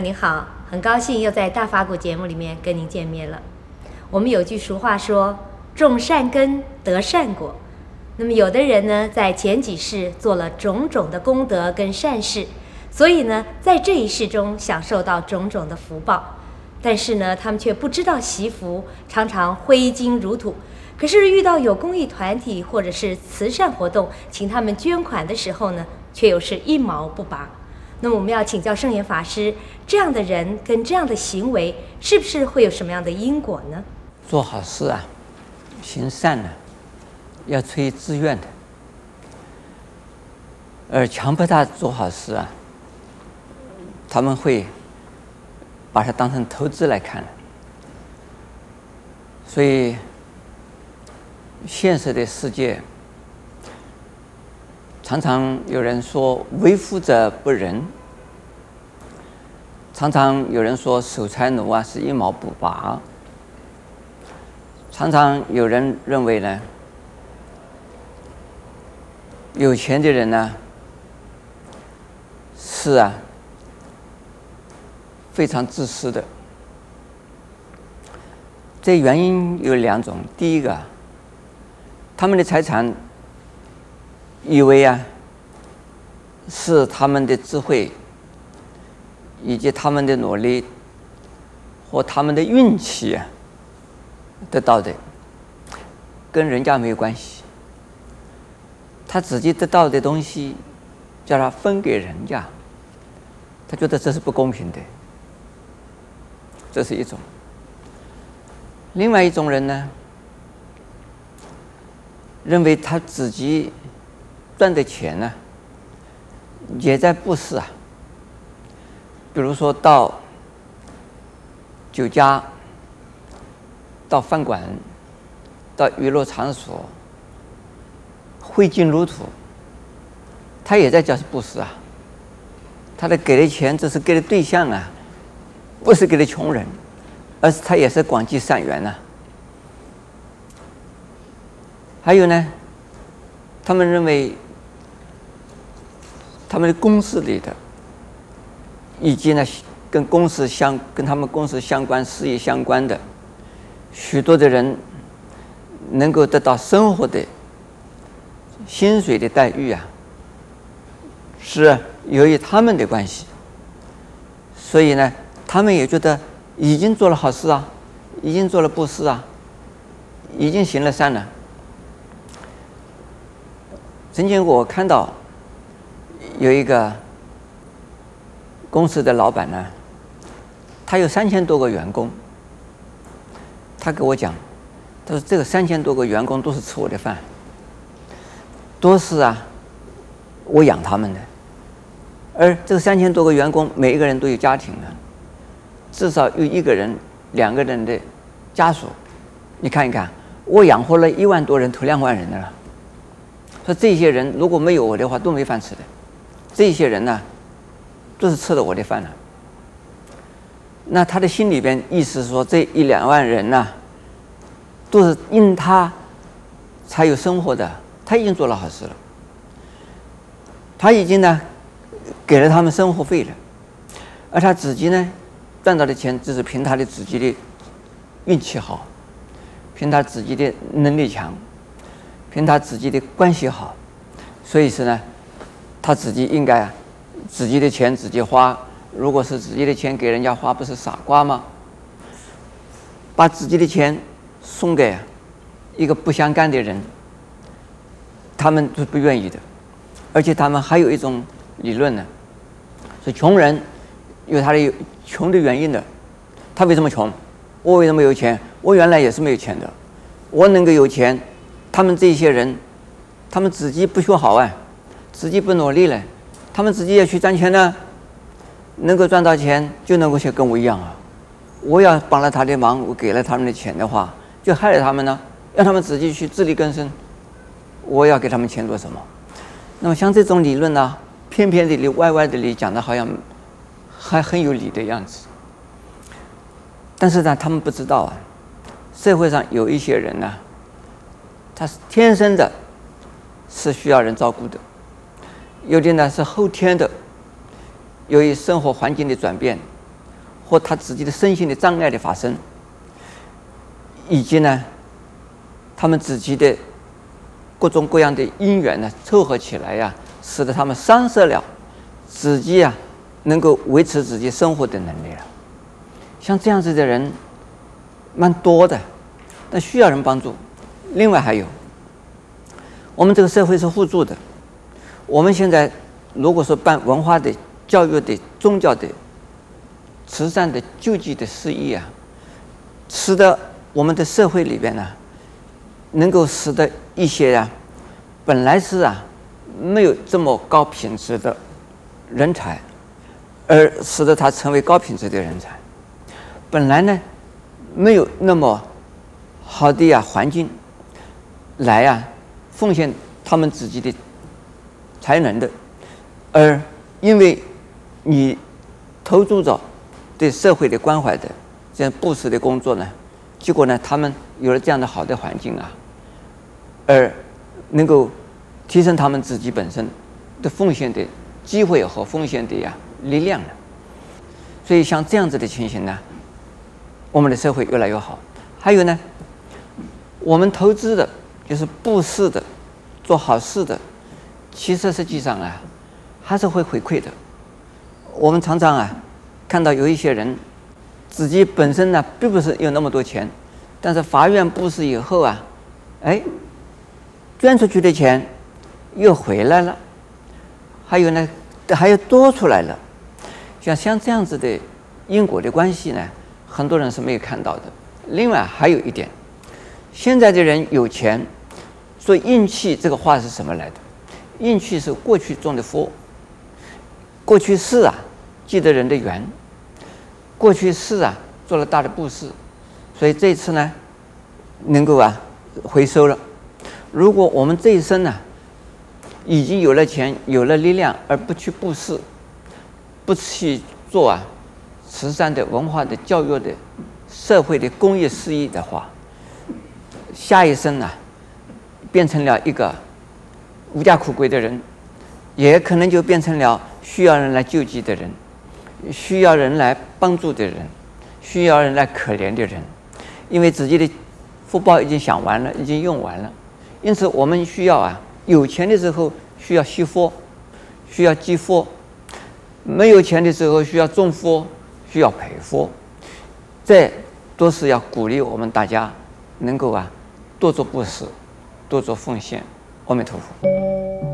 您好，很高兴又在大法古节目里面跟您见面了。我们有句俗话说：“种善根得善果。”那么有的人呢，在前几世做了种种的功德跟善事，所以呢，在这一世中享受到种种的福报。但是呢，他们却不知道惜福，常常挥金如土。可是遇到有公益团体或者是慈善活动，请他们捐款的时候呢，却又是一毛不拔。那么我们要请教圣严法师，这样的人跟这样的行为，是不是会有什么样的因果呢？做好事啊，行善呢，要出于自愿的，而强迫他做好事啊，他们会把它当成投资来看。所以，现实的世界。常常有人说“为富者不仁”，常常有人说“守财奴啊是一毛不拔”，常常有人认为呢，有钱的人呢是啊非常自私的。这原因有两种，第一个，他们的财产。以为啊，是他们的智慧，以及他们的努力和他们的运气啊得到的，跟人家没有关系。他自己得到的东西，叫他分给人家，他觉得这是不公平的。这是一种。另外一种人呢，认为他自己。赚的钱呢，也在布施啊。比如说到酒家、到饭馆、到娱乐场所，挥金如土，他也在叫布施啊。他的给的钱，只是给的对象啊，不是给的穷人，而是他也是广积善缘呐。还有呢，他们认为。他们的公司里的，以及呢，跟公司相跟他们公司相关事业相关的许多的人，能够得到生活的薪水的待遇啊，是由于他们的关系，所以呢，他们也觉得已经做了好事啊，已经做了布施啊，已经行了善了。曾经我看到。有一个公司的老板呢，他有三千多个员工。他给我讲，他说这个三千多个员工都是吃我的饭，都是啊，我养他们的。而这个三千多个员工，每一个人都有家庭的，至少有一个人、两个人的家属。你看一看，我养活了一万多人，头两万人的了。说这些人如果没有我的话，都没饭吃的。这些人呢，都是吃了我的饭了。那他的心里边意思说，这一两万人呢，都是因他才有生活的。他已经做了好事了，他已经呢给了他们生活费了，而他自己呢赚到的钱，只是凭他的自己的运气好，凭他自己的能力强，凭他自己的关系好，所以说呢。他自己应该啊，自己的钱自己花。如果是自己的钱给人家花，不是傻瓜吗？把自己的钱送给一个不相干的人，他们是不愿意的。而且他们还有一种理论呢，是穷人有他的穷的原因的。他为什么穷？我为什么有钱？我原来也是没有钱的。我能够有钱，他们这些人，他们自己不学好啊。自己不努力了，他们自己要去赚钱呢，能够赚到钱就能够像跟我一样啊。我要帮了他的忙，我给了他们的钱的话，就害了他们呢，让他们自己去自力更生。我要给他们钱做什么？那么像这种理论呢，偏偏的理，歪歪的理，讲的好像还很有理的样子。但是呢，他们不知道啊，社会上有一些人呢，他是天生的，是需要人照顾的。有的呢是后天的，由于生活环境的转变，或他自己的身心的障碍的发生，以及呢，他们自己的各种各样的因缘呢凑合起来呀，使得他们丧失了自己啊能够维持自己生活的能力了。像这样子的人蛮多的，但需要人帮助。另外还有，我们这个社会是互助的。我们现在如果说办文化的、教育的、宗教的、慈善的、救济的事业啊，使得我们的社会里边呢，能够使得一些啊，本来是啊没有这么高品质的人才，而使得他成为高品质的人才。本来呢没有那么好的呀环境。来呀，奉献他们自己的才能的，而因为你投注着对社会的关怀的这样布施的工作呢，结果呢，他们有了这样的好的环境啊，而能够提升他们自己本身的奉献的机会和奉献的呀力量了。所以像这样子的情形呢，我们的社会越来越好。还有呢，我们投资的。就是布施的，做好事的，其实实际上啊，还是会回馈的。我们常常啊，看到有一些人，自己本身呢并不是有那么多钱，但是发愿布施以后啊，哎，捐出去的钱又回来了，还有呢，还有多出来了。像像这样子的因果的关系呢，很多人是没有看到的。另外还有一点，现在的人有钱。所以运气这个话是什么来的？运气是过去种的福，过去世啊积的人的缘，过去世啊做了大的布施，所以这次呢能够啊回收了。如果我们这一生呢已经有了钱有了力量而不去布施，不去做啊慈善的文化的教育的社会的公益事业的话，下一生呢？变成了一个无家可归的人，也可能就变成了需要人来救济的人，需要人来帮助的人，需要人来可怜的人，因为自己的福报已经享完了，已经用完了，因此我们需要啊，有钱的时候需要惜福，需要积福；没有钱的时候需要种福，需要赔福。这都是要鼓励我们大家能够啊，多做布施。多做奉献，阿弥陀佛。